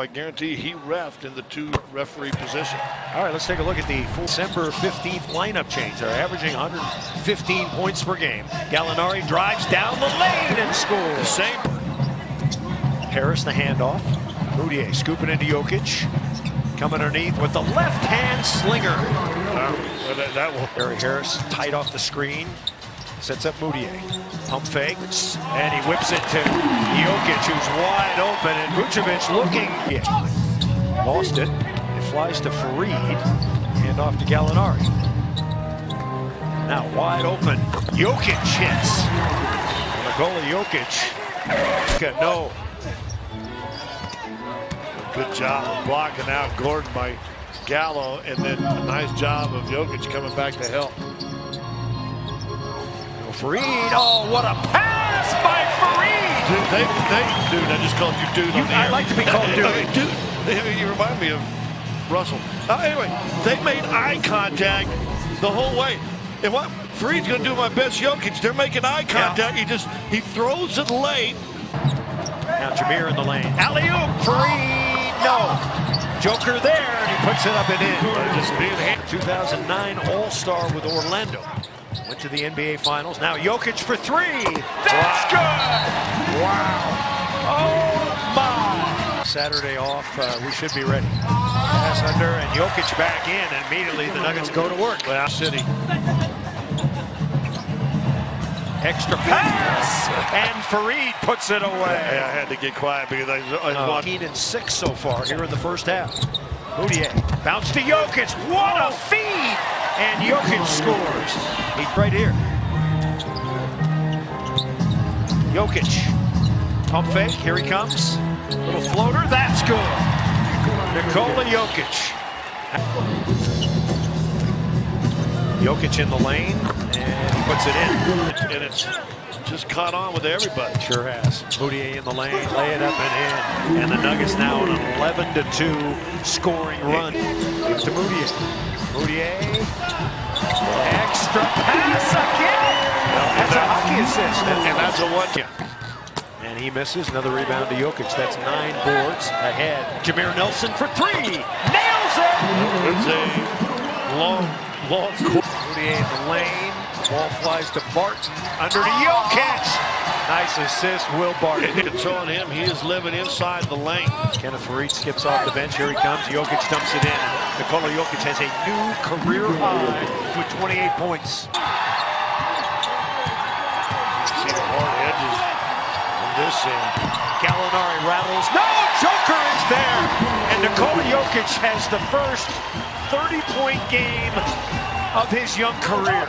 I guarantee he refed in the two referee position. All right, let's take a look at the full December 15th lineup change. They're averaging 115 points per game. Gallinari drives down the lane and scores. Same. Harris the handoff. Mudiay scooping into Jokic. Coming underneath with the left hand slinger. Uh, that, that will. Gary Harris tight off the screen. Sets up Mudiay. Pump fake. And he whips it to Jokic, who's wide open. And Vucevic looking. Yeah. Lost it. It flies to Faried. Hand off to Gallinari. Now wide open. Jokic hits. Nikola Jokic. No. Good job of blocking out Gordon by Gallo, and then a nice job of Jokic coming back to help. Faried. Oh, what a pass by Faried. Dude, they, they, dude, I just called you dude. You, I like to be called dude. Okay, dude, you remind me of Russell. Uh, anyway, they made eye contact the whole way. And what Faried's going to do my best Jokic. They're making eye contact. He just he throws it late. Now Jameer in the lane. Alley-oop. Faried. No. Joker there, and he puts it up and in. Just being hand- 2009 All-Star with Orlando. Went to the NBA Finals. Now Jokic for three. That's good. Wow. Oh my. Saturday off. Uh, we should be ready. Pass under and Jokic back in, and immediately the Nuggets go to work. Well, City. Extra pass, and Faried puts it away. I had to get quiet because I, I Uh, watched. 18 and 6 so far here in the first half. Mudiay bounce to Jokic. What a feed! And Jokic scores. He's right here. Jokic. Pump fake. Here he comes. Little floater. That's good. Nikola Jokic. Jokic in the lane. Puts it in. and it's just caught on with everybody. Sure has. Mudiay in the lane, lay it up and in. And the Nuggets now an 11 to 2 scoring run. To Mudiay. Mudiay. Extra pass again. That's a hockey assist. And, that's a one. And he misses. Another rebound to Jokic. That's nine boards ahead. Jameer Nelson for three. Nails it. It's a long, long. Mudiay in the lane. Ball flies to Barton. Under to Jokic. Nice assist, Will Barton. It's on him. He is living inside the lane. Kenneth Faried skips off the bench. Here he comes. Jokic dumps it in. Nikola Jokic has a new career high with 28 points. See the hard edges on this end. Gallinari rattles. No! Joker is there! And Nikola Jokic has the first 30-point game of his young career.